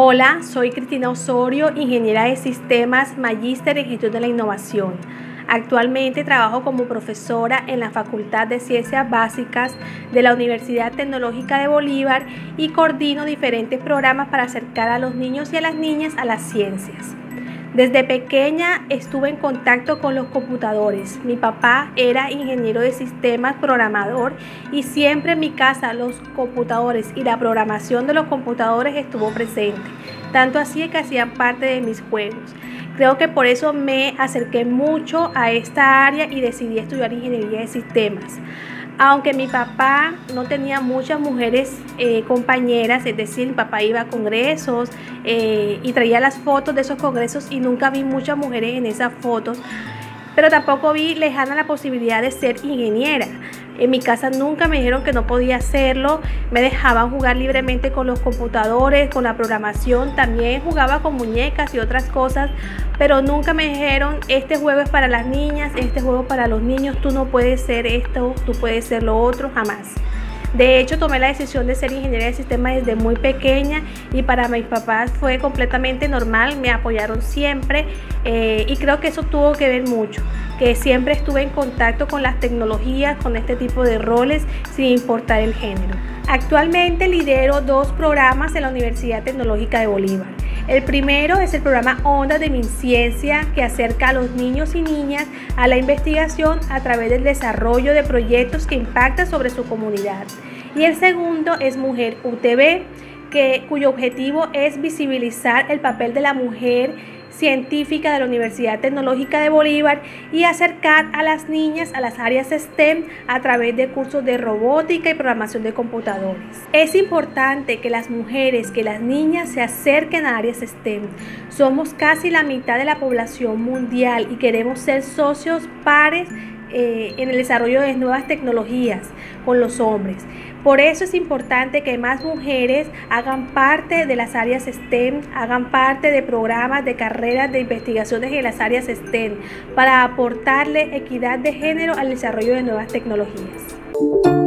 Hola, soy Cristina Osorio, ingeniera de sistemas, magíster en gestión de la innovación. Actualmente trabajo como profesora en la Facultad de Ciencias Básicas de la Universidad Tecnológica de Bolívar y coordino diferentes programas para acercar a los niños y a las niñas a las ciencias. Desde pequeña estuve en contacto con los computadores. Mi papá era ingeniero de sistemas, programador y siempre en mi casa los computadores y la programación de los computadores estuvo presente. Tanto así que hacían parte de mis juegos. Creo que por eso me acerqué mucho a esta área y decidí estudiar ingeniería de sistemas aunque mi papá no tenía muchas mujeres eh, compañeras, es decir, mi papá iba a congresos eh, y traía las fotos de esos congresos y nunca vi muchas mujeres en esas fotos, pero tampoco vi lejana la posibilidad de ser ingeniera. En mi casa nunca me dijeron que no podía hacerlo, me dejaban jugar libremente con los computadores, con la programación, también jugaba con muñecas y otras cosas, pero nunca me dijeron, este juego es para las niñas, este juego para los niños, tú no puedes ser esto, tú puedes ser lo otro, jamás. De hecho, tomé la decisión de ser ingeniera de sistemas desde muy pequeña y para mis papás fue completamente normal, me apoyaron siempre eh, y creo que eso tuvo que ver mucho, que siempre estuve en contacto con las tecnologías, con este tipo de roles, sin importar el género. Actualmente lidero dos programas en la Universidad Tecnológica de Bolívar. El primero es el programa Ondas de Mi Ciencia, que acerca a los niños y niñas a la investigación a través del desarrollo de proyectos que impactan sobre su comunidad. Y el segundo es Mujer UTV, que, cuyo objetivo es visibilizar el papel de la mujer científica de la Universidad Tecnológica de Bolívar y acercar a las niñas a las áreas STEM a través de cursos de robótica y programación de computadores. Es importante que las mujeres, que las niñas se acerquen a áreas STEM. Somos casi la mitad de la población mundial y queremos ser socios pares eh, en el desarrollo de nuevas tecnologías con los hombres. Por eso es importante que más mujeres hagan parte de las áreas STEM, hagan parte de programas de carreras de investigaciones en las áreas STEM para aportarle equidad de género al desarrollo de nuevas tecnologías.